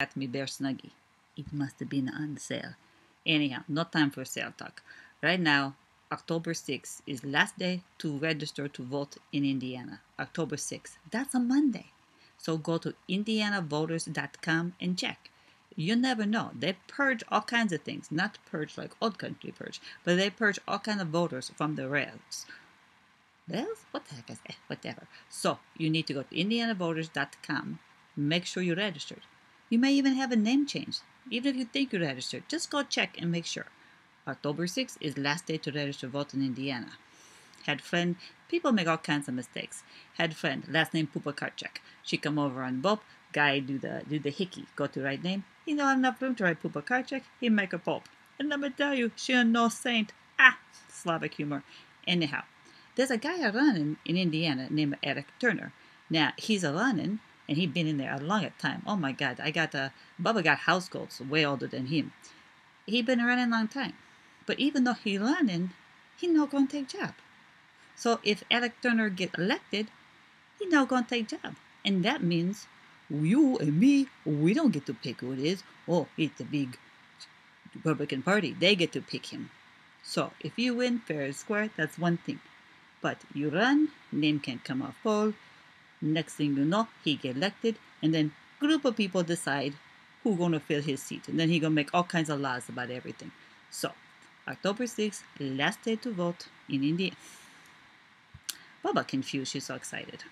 Got me bear snuggie. It must have been on sale. Anyhow, no time for sale talk. Right now, October 6th is last day to register to vote in Indiana. October 6th. That's a Monday. So go to indianavoters.com and check. You never know. They purge all kinds of things. Not purge like old country purge, but they purge all kinds of voters from the rails. Rails? What the heck is that? Whatever. So you need to go to indianavoters.com. Make sure you're registered. You may even have a name change. Even if you think you're registered, just go check and make sure. October 6th is last day to register vote in Indiana. Had friend, people make all kinds of mistakes. Had friend, last name Pupakarchuk. She come over on Bob, guy do the do the hickey, go to right name. He don't have enough room to write Pupakarchuk, he make a Pope. And let me tell you, she a no saint. Ah, Slavic humor. Anyhow, there's a guy a running in Indiana named Eric Turner. Now, he's a running, and he'd been in there a long time. Oh my God, I got a, Bubba got house goats way older than him. He'd been running a long time. But even though he running, he not gonna take job. So if Eric Turner get elected, he not gonna take job. And that means you and me, we don't get to pick who it is. Oh, it's the big Republican Party. They get to pick him. So if you win fair and square, that's one thing. But you run, name can come off poll. Next thing you know, he get elected, and then group of people decide who gonna fill his seat, and then he gonna make all kinds of laws about everything. So October 6th, last day to vote in India. Baba confused, she's so excited.